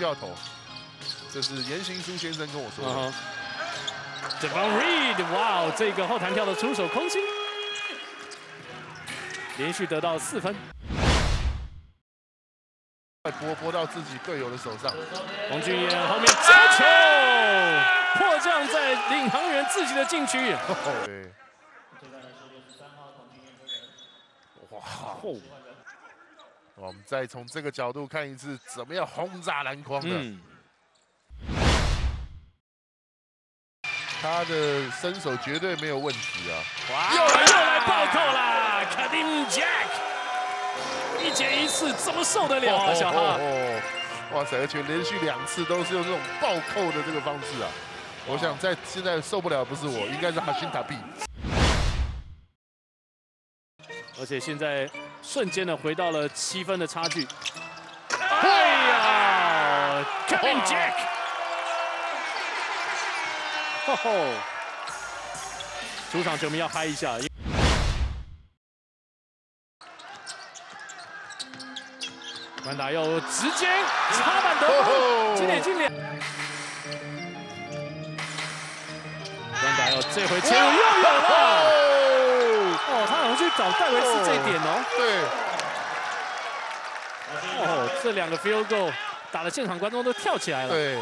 就要投。这是严行书先生跟我说的。Devon Reed，哇哦，这个后弹跳的出手空心，连续得到四分。快拨拨到自己队友的手上。王俊彦后面接球，迫降在领航员自己的禁区。哇！我们再从这个角度看一次，怎么样轰炸篮筐的？他的身手绝对没有问题啊！哇！又来又来暴扣啦！Kadim Jack，一节一次怎么受得了啊，小哈？哇塞！而且连续两次都是用这种暴扣的这个方式啊！我想在现在受不了不是我，应该是哈辛塔比。而且现在瞬间的回到了七分的差距。哎呀，Kadim Jack！吼吼，主场球迷要嗨一下！万达又直接插板得分，今点进两。曼达又这回切入又有了，找戴维斯这一点哦。对。哦，这两个 field goal 打的现场观众都跳起来了。对。